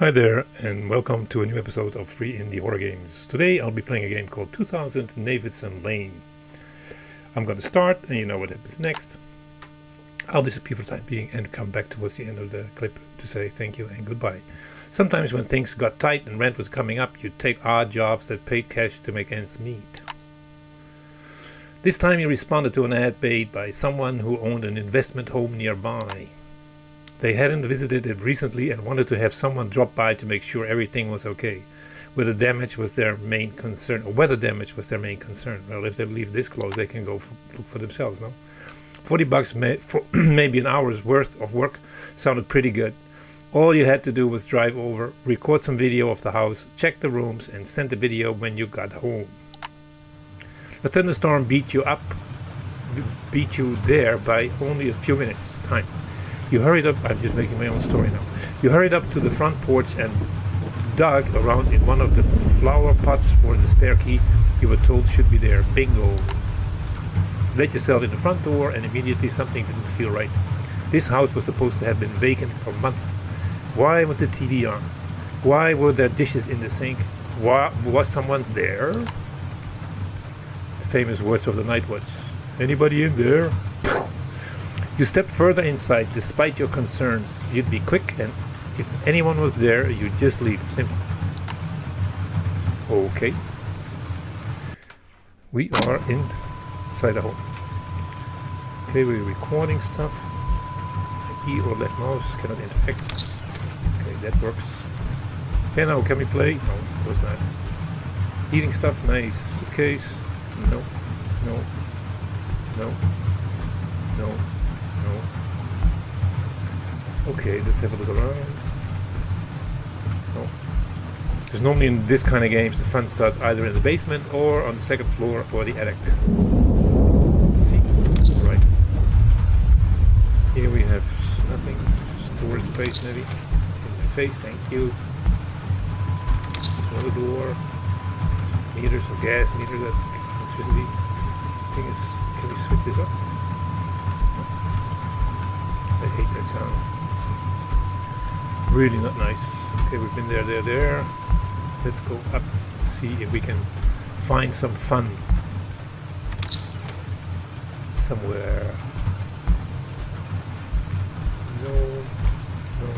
Hi there, and welcome to a new episode of Free Indie Horror Games. Today I'll be playing a game called 2000 Navidson Lane. I'm going to start, and you know what happens next. I'll disappear for the time being and come back towards the end of the clip to say thank you and goodbye. Sometimes when things got tight and rent was coming up, you'd take odd jobs that paid cash to make ends meet. This time he responded to an ad made by someone who owned an investment home nearby. They hadn't visited it recently and wanted to have someone drop by to make sure everything was okay. Weather damage was their main concern, or weather damage was their main concern. Well, if they leave this close, they can go for, look for themselves, no? 40 bucks may, for maybe an hour's worth of work sounded pretty good. All you had to do was drive over, record some video of the house, check the rooms, and send the video when you got home. The thunderstorm beat you up, beat you there by only a few minutes time. You hurried up, I'm just making my own story now. You hurried up to the front porch and dug around in one of the flower pots for the spare key you were told should be there. Bingo. Let yourself in the front door and immediately something didn't feel right. This house was supposed to have been vacant for months. Why was the TV on? Why were there dishes in the sink? Why was someone there? The famous words of the night watch. Anybody in there? You step further inside despite your concerns. You'd be quick and if anyone was there, you'd just leave. Simple. Okay. We are inside the home. Okay, we're recording stuff. E or left mouse cannot interact. Okay, that works. Okay, now can we play? No, of course not. Eating stuff, nice. Suitcase. No. No. No. No. No. Okay, let's have a look around. No. Because normally in this kind of games the fun starts either in the basement or on the second floor or the attic. See? Right. Here we have nothing. Storage space maybe. In my face, thank you. There's another door. Meters or gas meter that electricity. Thing is can we switch this up? I hate that sound. Really not nice. Okay, we've been there, there, there. Let's go up, see if we can find some fun somewhere. No, no.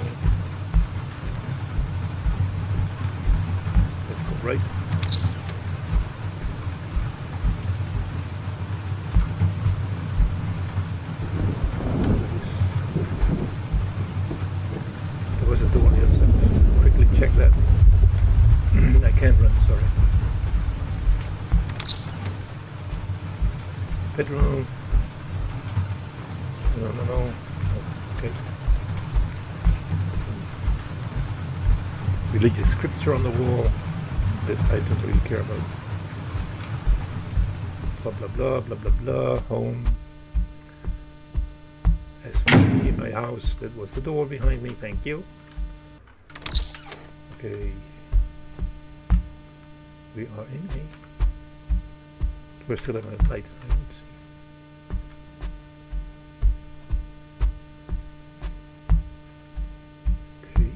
Let's go right. There was a door on the other side. Just quickly check that. I can't run, sorry. Bedroom. No, no, no. Okay. Religious scripture on the wall that I don't really care about. Blah, blah, blah, blah, blah, blah. Home. SV, my house. That was the door behind me. Thank you. Okay. We are in a. We're still in a light. I don't see. Okay.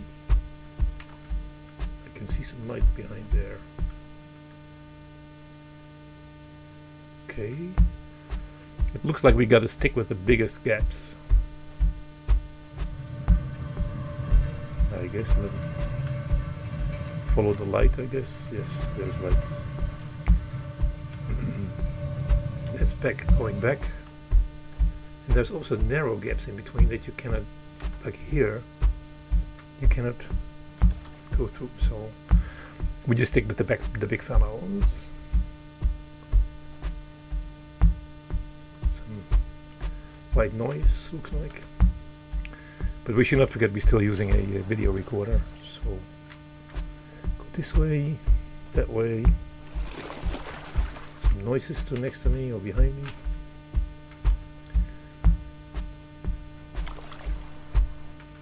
I can see light behind there. Okay. It looks like we got to stick with the biggest gaps. I guess. Let follow the light, I guess. Yes, there's lights. That's back, going back. And there's also narrow gaps in between that you cannot, like here, you cannot go through. So we just stick with the back, the big fellows. Some white noise looks like. But we should not forget we're still using a, uh video recorder. So go this way, that way. Some noises to next to me or behind me.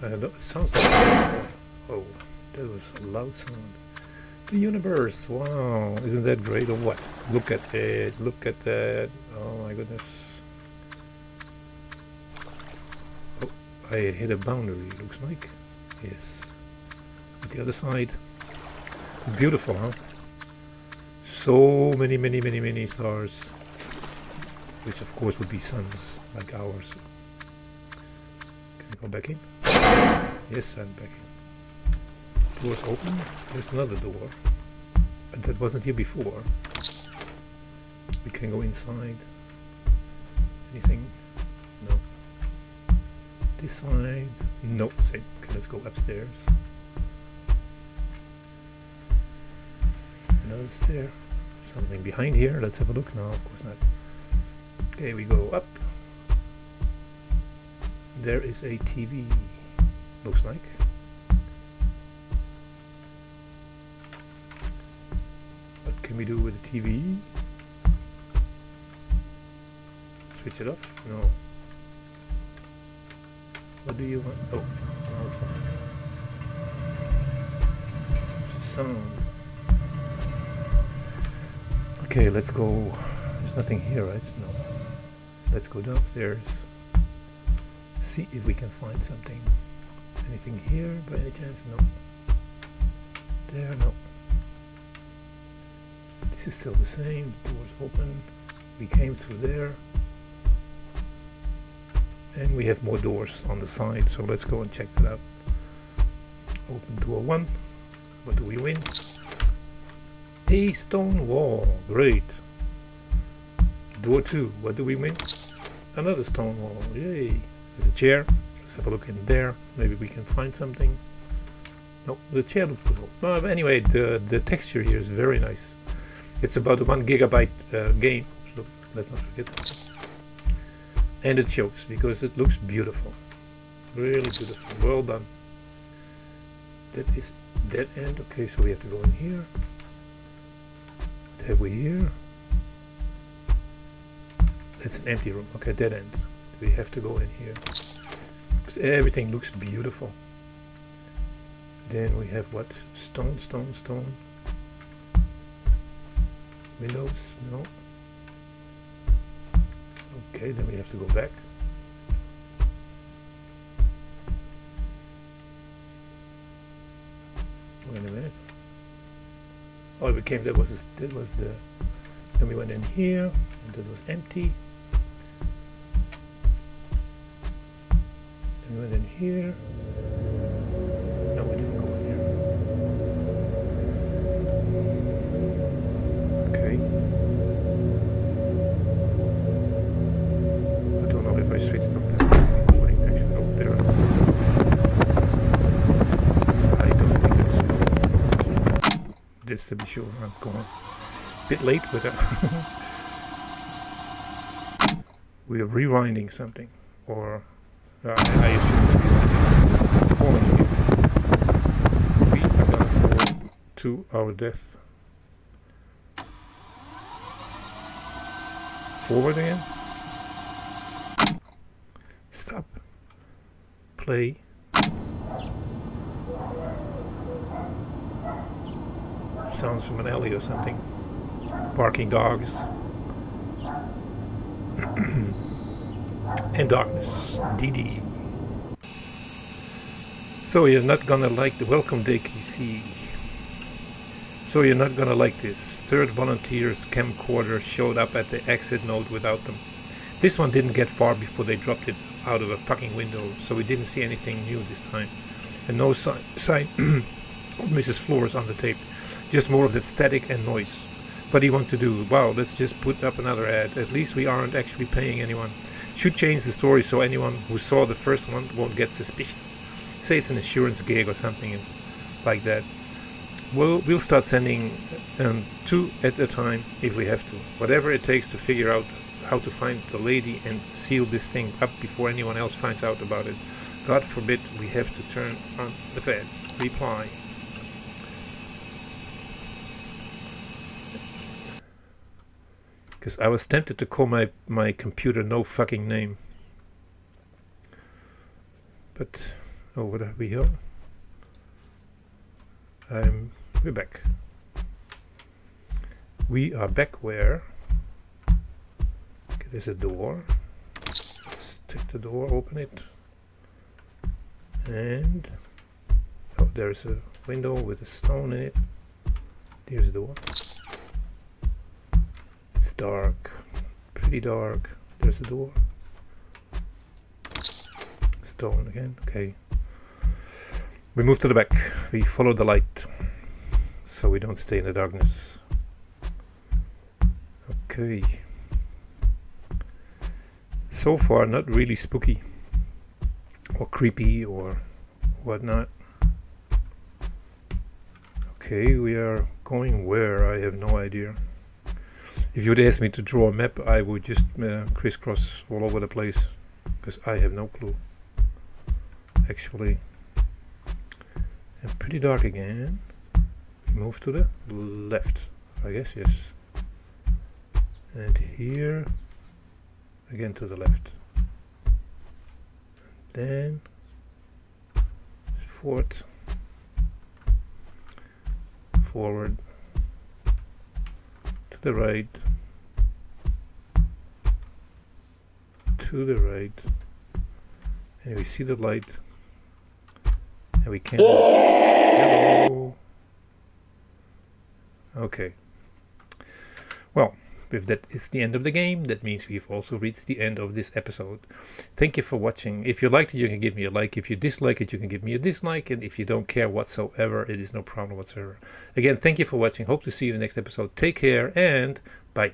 Uh, it sounds like oh, that was a loud sound. The universe, wow, isn't that great or what? Look at it, look at that. Oh my goodness. Oh, I hit a boundary, looks like. Yes. the other side. Beautiful, huh? So many, many, many, many stars. Which of course would be suns, like ours. Can I go back in? Yes, I'm back in. Doors open. There's another door. That wasn't here before. We can go inside. Anything? No. This side? No, same. Okay, let's go upstairs. Another stair. Something behind here. Let's have a look. No, of course not. Okay, we go up. There is a TV. Looks like. Can we do with the TV? Switch it off? No. What do you want? Oh, it's off. Sound. Okay, let's go. There's nothing here, right? No. Let's go downstairs. See if we can find something. Anything here by any chance? No. There, no. Is still the same. Door's open. We came through there. And we have more doors on the side, so let's go and check that out. Open door one. What do we win? A stone wall. Great. Door two. What do we win? Another stone wall. Yay. There's a chair. Let's have a look in there. Maybe we can find something. No, the chair looks good. But anyway, the, the texture here is very nice. It's about a one gigabyte uh, game. So let's not forget that. and it shows because it looks beautiful. Really beautiful. Well done. That is dead end. Okay so we have to go in here. What have we here? It's an empty room. Okay dead end. We have to go in here. Everything looks beautiful. Then we have what? Stone stone stone windows no Okay, then we have to go back. Wait a minute. Oh, it became that was this, that was the. Then we went in here, and that was empty. Then we went in here. To be sure, I'm going a bit late with that. we are rewinding something, or uh, I assume it's rewinding. Falling here. We are gonna fall to our death. Forward again. Stop. Play. Sounds from an alley or something. Barking dogs. and darkness. DD. So you're not gonna like the welcome deck you see. So you're not gonna like this. Third volunteers camcorder showed up at the exit node without them. This one didn't get far before they dropped it out of a fucking window, so we didn't see anything new this time. And no si- sign of Mrs. Flores on the tape. Just more of that static and noise. What do you want to do? Well, let's just put up another ad. At least we aren't actually paying anyone. Should change the story so anyone who saw the first one won't get suspicious. Say it's an insurance gig or something like that. We'll, we'll start sending um, two at a time if we have to. Whatever it takes to figure out how to find the lady and seal this thing up before anyone else finds out about it. God forbid we have to turn on the feds. Reply. Because I was tempted to call my, my computer no fucking name. But, oh, what are we here? Um, we're back. We are back where? Okay, there's a door. Let's take the door, open it. And, oh, there's a window with a stone in it. Here's the door. Dark, pretty dark. There's a door. Stone again, okay. We move to the back. We follow the light so we don't stay in the darkness. Okay. So far, not really spooky or creepy or whatnot. Okay, we are going where? I have no idea. If you would ask me to draw a map, I would just uh, crisscross all over the place because I have no clue. Actually, and pretty dark again. Move to the left, I guess, yes. And here, again to the left. Then, forward, forward, to the right, to the right, and we see the light and we can't. Hello. Okay. Well, if that is the end of the game, that means we've also reached the end of this episode. Thank you for watching. If you liked it, you can give me a like. If you dislike it, you can give me a dislike. And if you don't care whatsoever, it is no problem whatsoever. Again, thank you for watching. Hope to see you in the next episode. Take care and bye.